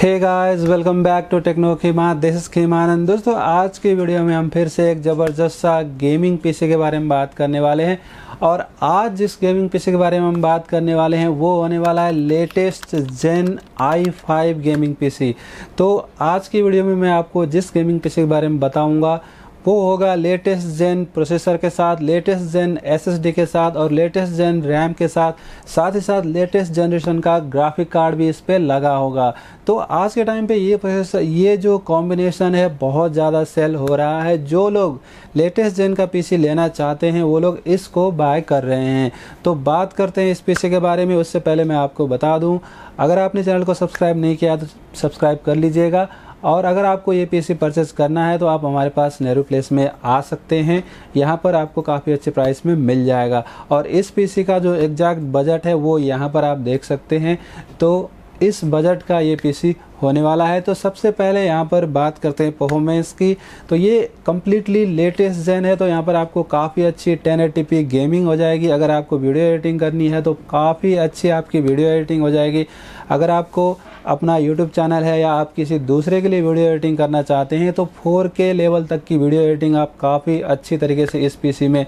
Hey guys welcome back to techno Khema this is Khemanand दोस्तों, आज के video में हम फिर से एक ज़बरदस्त सा गेमिंग पीसी के बारे में बात करने वाले हैं। और आज जिस गेमिंग पीसी के बारे में हम बात करने वाले हैं, वो होने वाला है latest gen I five gaming PC तो आज की वीडियो में मैं आपको जिस गेमिंग पीसी के बारे में बताऊँगा वो होगा लेटेस्ट जेन प्रोसेसर के साथ लेटेस्ट जेन एसएसडी के साथ और लेटेस्ट जेन रैम के साथ। साथ ही साथ लेटेस्ट जनरेशन का ग्राफिक कार्ड भी इस पर लगा होगा। तो आज के टाइम पे ये प्रोसेसर ये जो कॉम्बिनेशन है, बहुत ज़्यादा सेल हो रहा है। जो लोग लेटेस्ट जेन का पीसी लेना चाहते हैं, वो लोग इसको बाय कर रहे हैं। तो बात करते हैं इस पीसी के बारे में, उससे पहले मैं आपको बता दूँ, अगर आपने चैनल को सब्सक्राइब नहीं किया तो सब्सक्राइब कर लीजिएगा। और अगर आपको ये पीसी परचेज करना है तो आप हमारे पास नेहरू प्लेस में आ सकते हैं। यहाँ पर आपको काफ़ी अच्छे प्राइस में मिल जाएगा। और इस पीसी का जो एग्जैक्ट बजट है, वो यहाँ पर आप देख सकते हैं। तो इस बजट का ये पीसी होने वाला है। तो सबसे पहले यहाँ पर बात करते हैं परफॉर्मेंस की। तो ये कम्प्लीटली लेटेस्ट जेन है तो यहाँ पर आपको काफ़ी अच्छी टेन गेमिंग हो जाएगी। अगर आपको वीडियो एडिटिंग करनी है तो काफ़ी अच्छी आपकी वीडियो एडिटिंग हो जाएगी। अगर आपको अपना यूट्यूब चैनल है या आप किसी दूसरे के लिए वीडियो एडिटिंग करना चाहते हैं तो 4K लेवल तक की वीडियो एडिटिंग आप काफ़ी अच्छी तरीके से इस पीसी में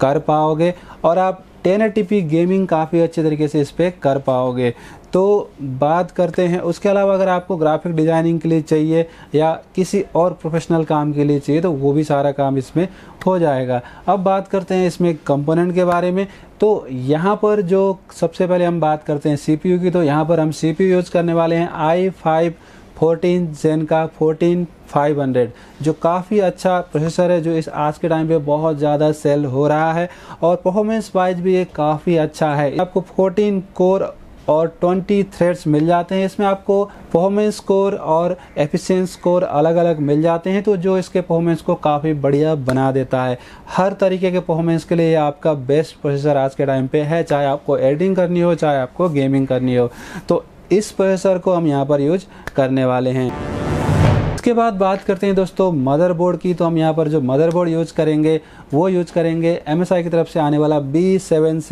कर पाओगे। और आप टेन गेमिंग काफ़ी अच्छे तरीके से इस पर कर पाओगे। तो बात करते हैं, उसके अलावा अगर आपको ग्राफिक डिज़ाइनिंग के लिए चाहिए या किसी और प्रोफेशनल काम के लिए चाहिए तो वो भी सारा काम इसमें हो जाएगा। अब बात करते हैं इसमें कंपोनेंट के बारे में। तो यहाँ पर जो सबसे पहले हम बात करते हैं सीपीयू की तो यहाँ पर हम सीपीयू यूज़ करने वाले हैं आई फाइव फोर्टीन जेन का, फोर्टीन फाइव हंड्रेड, जो काफ़ी अच्छा प्रोसेसर है, जो इस आज के टाइम पे बहुत ज़्यादा सेल हो रहा है और परफॉर्मेंस वाइज भी ये काफ़ी अच्छा है। आपको 14 कोर और 20 थ्रेड्स मिल जाते हैं। इसमें आपको परफॉर्मेंस स्कोर और एफिशिएंस स्कोर अलग अलग मिल जाते हैं तो जो इसके परफॉर्मेंस को काफ़ी बढ़िया बना देता है। हर तरीके के परफॉर्मेंस के लिए आपका बेस्ट प्रोसेसर आज के टाइम पे है, चाहे आपको एडिटिंग करनी हो, चाहे आपको गेमिंग करनी हो। तो इस प्रोसेसर को हम यहाँ पर यूज़ करने वाले हैं। इसके बाद बात करते हैं दोस्तों मदरबोर्ड की। तो हम यहाँ पर जो मदरबोर्ड यूज़ करेंगे, वो यूज़ करेंगे एमएसआई की तरफ़ से आने वाला बी सेवन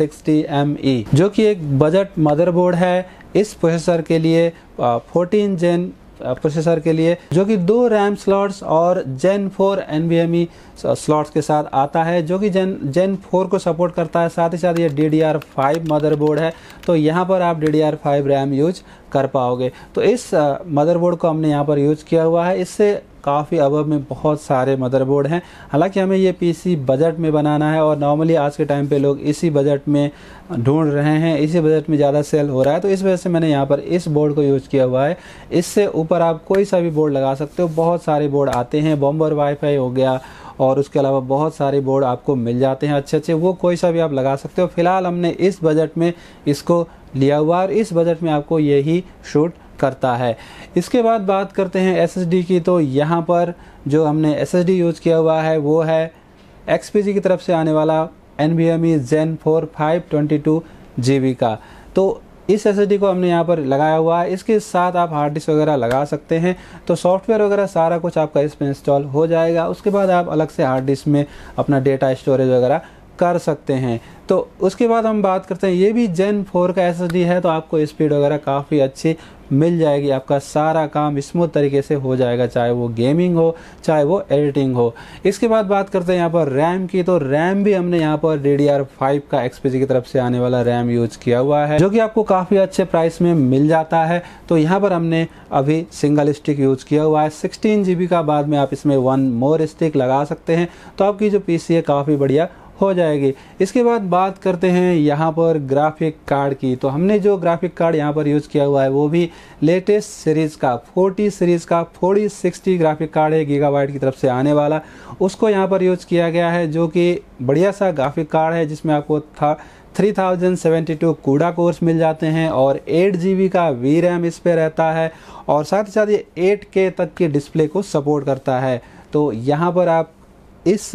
ई जो कि एक बजट मदरबोर्ड है। इस प्रोसेसर के लिए फोर्टीन जेन प्रोसेसर के लिए, जो कि दो रैम स्लॉट्स और जेन फोर एन स्लॉट्स के साथ आता है, जो कि जेन जेन फोर को सपोर्ट करता है। साथ ही साथ ये D D R five motherboard है। तो यहाँ पर आप D D R five RAM use कर पाओगे। तो इस मदरबोर्ड को हमने यहाँ पर यूज़ किया हुआ है। इससे काफ़ी अबव में बहुत सारे मदरबोर्ड हैं। हालाँकि हमें ये पीसी बजट में बनाना है और नॉर्मली आज के टाइम पे लोग इसी बजट में ढूंढ रहे हैं, इसी बजट में ज़्यादा सेल हो रहा है। तो इस वजह से मैंने यहाँ पर इस बोर्ड को यूज़ किया हुआ है। इससे ऊपर आप कोई सा भी बोर्ड लगा सकते हो। बहुत सारे बोर्ड आते हैं, बॉम्बर वाईफाई हो गया और उसके अलावा बहुत सारे बोर्ड आपको मिल जाते हैं अच्छे अच्छे वो कोई सा भी आप लगा सकते हो। फ़िलहाल हमने इस बजट में इसको लिया हुआ और इस बजट में आपको यही शूट करता है। इसके बाद बात करते हैं एसएसडी की तो यहाँ पर जो हमने एसएसडी यूज़ किया हुआ है, वो है एक्स की तरफ़ से आने वाला N V M E gen four five twenty two G B का। तो इस एसएसडी को हमने यहाँ पर लगाया हुआ है। इसके साथ आप हार्ड डिस्क वगैरह लगा सकते हैं। तो सॉफ्टवेयर वगैरह सारा कुछ आपका इसमें इंस्टॉल हो जाएगा। उसके बाद आप अलग से हार्ड डिस्क में अपना डेटा स्टोरेज वगैरह कर सकते हैं। तो उसके बाद हम बात करते हैं, ये भी जेन फोर का एसएसडी है तो आपको स्पीड वगैरह काफ़ी अच्छी मिल जाएगी। आपका सारा काम स्मूथ तरीके से हो जाएगा, चाहे वो गेमिंग हो, चाहे वो एडिटिंग हो। इसके बाद बात करते हैं यहाँ पर रैम की तो रैम भी हमने यहाँ पर डी डी आर फाइव का एक्सपीजी की तरफ़ से आने वाला रैम यूज़ किया हुआ है, जो कि आपको काफ़ी अच्छे प्राइस में मिल जाता है। तो यहाँ पर हमने अभी सिंगल स्टिक यूज़ किया हुआ है। सिक्सटीन जी का बाद में आप इसमें वन मोर स्टिक लगा सकते हैं। तो आपकी जो पीसी है, काफ़ी बढ़िया हो जाएगी। इसके बाद बात करते हैं यहाँ पर ग्राफिक कार्ड की। तो हमने जो ग्राफिक कार्ड यहाँ पर यूज़ किया हुआ है, वो भी लेटेस्ट सीरीज़ का 40 सीरीज़ का 4060 ग्राफिक कार्ड है गीगाबाइट की तरफ़ से आने वाला। उसको यहाँ पर यूज़ किया गया है, जो कि बढ़िया सा ग्राफिक कार्ड है, जिसमें आपको था 3072 कूड़ा कोर्स मिल जाते हैं और एट जी का वी रैम इस पर रहता है और साथ ही साथ ये एट के तक के डिस्प्ले को सपोर्ट करता है। तो यहाँ पर आप इस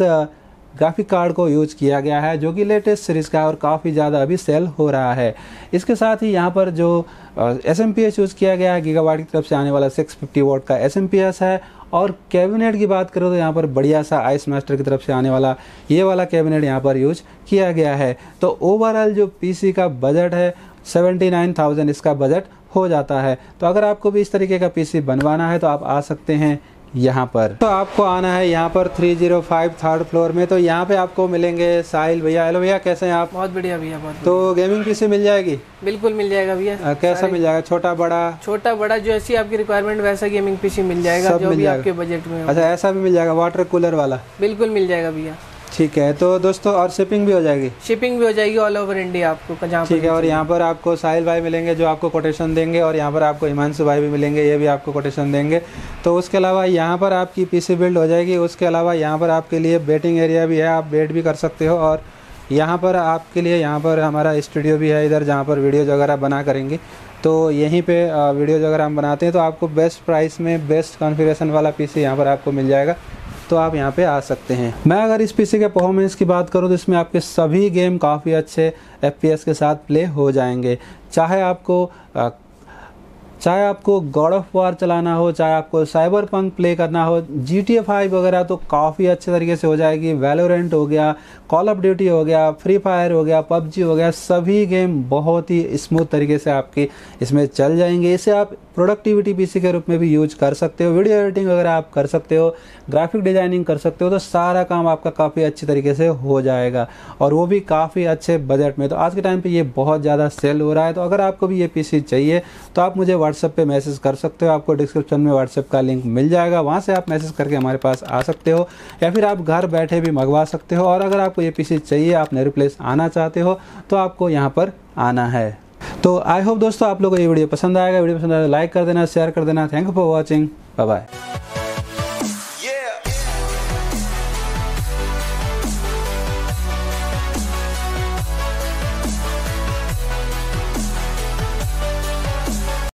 ग्राफिक कार्ड को यूज़ किया गया है, जो कि लेटेस्ट सीरीज़ का और काफ़ी ज़्यादा अभी सेल हो रहा है। इसके साथ ही यहाँ पर जो S M P S use किया गया है गीगावाट की तरफ़ से आने वाला 650 वोट का एस एम पी एस है। और कैबिनेट की बात करो तो यहाँ पर बढ़िया सा आइस मास्टर की तरफ़ से आने वाला, ये वाला कैबिनेट यहाँ पर यूज़ किया गया है। तो ओवरऑल जो पीसी का बजट है सेवेंटी नाइन थाउज़ेंड इसका बजट हो जाता है। तो अगर आपको भी इस तरीके का पीसी बनवाना है तो आप आ सकते हैं यहाँ पर। तो आपको आना है यहाँ पर 305 थर्ड फ्लोर में तो यहाँ पे आपको मिलेंगे साहिल भैया। हेलो भैया कैसे हैं आप? बहुत बढ़िया भैया बहुत तो गेमिंग पीसी मिल जाएगी? बिल्कुल मिल जाएगा भैया। कैसा मिल जाएगा? छोटा बड़ा? छोटा बड़ा जो ऐसी आपकी रिक्वायरमेंट वैसा गेमिंग पीसी मिल जाएगा सब जो मिल भी जाएगा। आपके बजट में अच्छा ऐसा भी मिल जाएगा वाटर कूलर वाला? बिल्कुल मिल जाएगा भैया। ठीक है तो दोस्तों और शिपिंग भी हो जाएगी। शिपिंग भी हो जाएगी ऑल ओवर इंडिया आपको जहाँ ठीक है और यहाँ पर आपको साहिल भाई मिलेंगे जो आपको कोटेशन देंगे और यहाँ पर आपको हिमांशु भाई भी मिलेंगे ये भी आपको कोटेशन देंगे। तो उसके अलावा यहाँ पर आपकी पीसी बिल्ड हो जाएगी उसके अलावा यहाँ पर आपके लिए बेटिंग एरिया भी है आप बेट भी कर सकते हो और यहाँ पर आपके लिए यहाँ पर हमारा स्टूडियो भी है इधर जहाँ पर वीडियोज़ वगैरह बना करेंगे। तो यहीं पे वीडियोज़ वगैरह हम बनाते हैं तो आपको बेस्ट प्राइस में बेस्ट कॉन्फ़िगरेशन वाला पीसी यहाँ पर आपको मिल जाएगा। तो आप यहाँ पे आ सकते हैं। मैं अगर इस पीसी के परफॉर्मेंस की बात करूँ तो इसमें आपके सभी गेम काफ़ी अच्छे एफपीएस के साथ प्ले हो जाएँगे। चाहे आपको चाहे आपको गॉड ऑफ़ वार चलाना हो, चाहे आपको साइबर पंक प्ले करना हो जी टी ए फाइव वगैरह तो काफ़ी अच्छे तरीके से हो जाएगी। वैलोरेंट हो गया कॉल ऑफ़ ड्यूटी हो गया फ्री फायर हो गया, पबजी हो गया, सभी गेम बहुत ही स्मूथ तरीके से आपकी इसमें चल जाएँगे। इसे आप प्रोडक्टिविटी पीसी के रूप में भी यूज़ कर सकते हो। वीडियो एडिटिंग वगैरह आप कर सकते हो ग्राफिक डिज़ाइनिंग कर सकते हो तो सारा काम आपका काफ़ी अच्छी तरीके से हो जाएगा। और वो भी काफ़ी अच्छे बजट में। तो आज के टाइम पर ये बहुत ज़्यादा सेल हो रहा है। तो अगर आपको भी ये पीसी चाहिए तो आप मुझे व्हाट्सएप पे मैसेज कर सकते हो। आपको डिस्क्रिप्शन में व्हाट्सएप का लिंक मिल जाएगा। वहाँ से आप मैसेज करके हमारे पास आ सकते हो या फिर आप घर बैठे भी मंगवा सकते हो। और अगर आपको ये पीसी चाहिए, आप नेहरू प्लेस आना चाहते हो तो आपको यहाँ पर आना है। तो आई होप दोस्तों आप लोगों को ये वीडियो पसंद आएगा। वीडियो पसंद आएगा लाइक कर देना शेयर कर देना। Thank you for watching bye bye